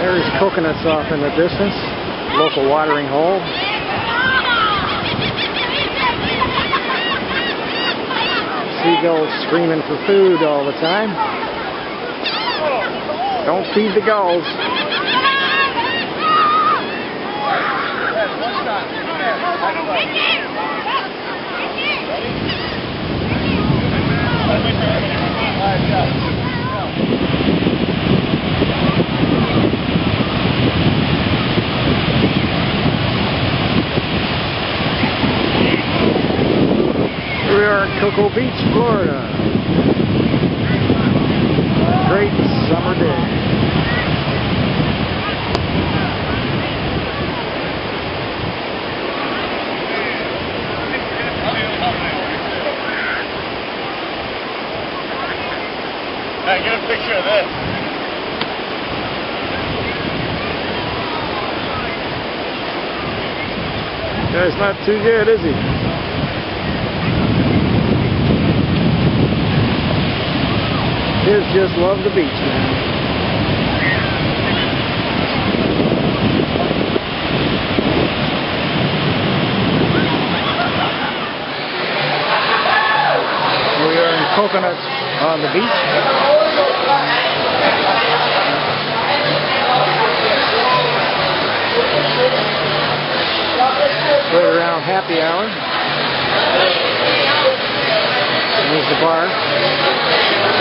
There's coconuts off in the distance. Local watering hole. Seagulls screaming for food all the time. Don't feed the gulls. Are at Cocoa Beach, Florida. Great summer day. Hey, get a picture of this. Guy's not too good, is he? Kids just love the beach, man. We are in Coconut on the beach. Right around happy hour. There's the bar.